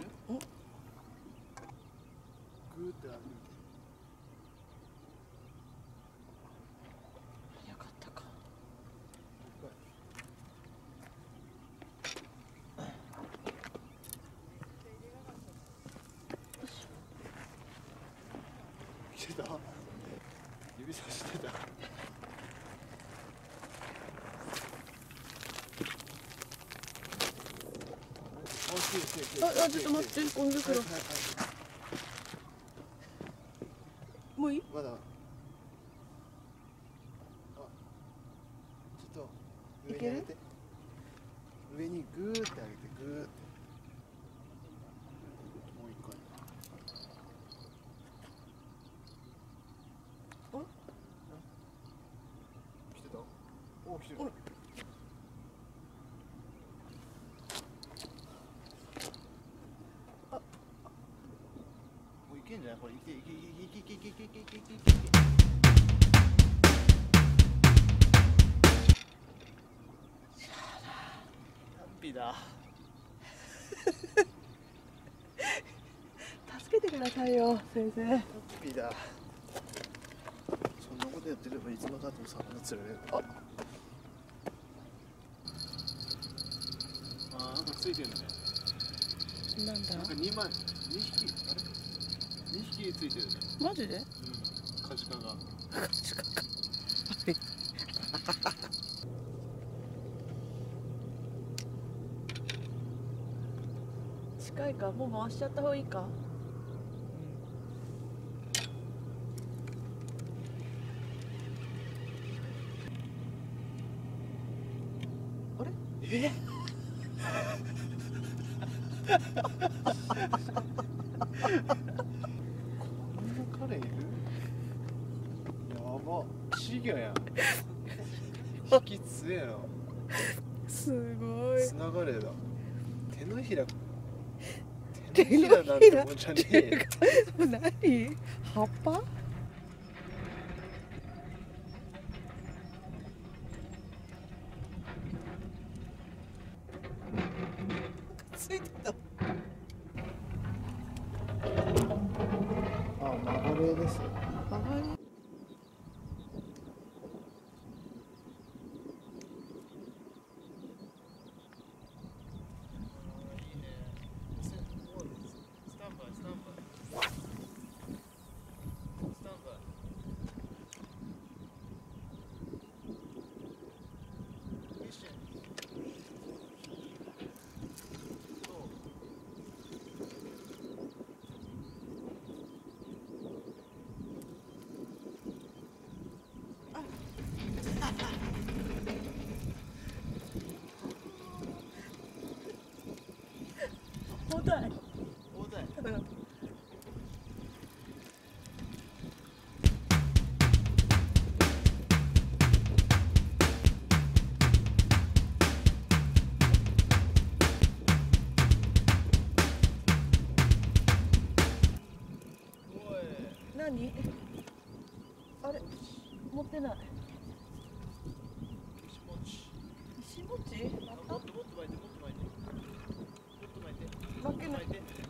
ってる？お？グーって歩いて指さしてた？ああちょっと待ってゴミ袋はいは。いはいもういい？まだ。あちょっと上に上げて。上にグーって上げてグーって。もう一回あ？来てた？お来てるおあもこれいけいけいけいけいけいけいけいけいけハッピーだ助けてくださいよ先生ハッピーだそんなことやってればいつまでたっても魚釣れるああなんかついてるねなんだなんか2枚2匹あれ2匹ついてるねマジでうんカジカが近いかもう回しちゃった方がいいかあれえこんな彼いる？やば。稚魚やん。引き強えなすごい。つながれだ手のひら。手手ののひらなんてもんじゃねえよ何？葉っぱ？ついてたあれですよ。重たい。大台おい。何？あれ？持ってない。石持ち石餅？あもっ looking at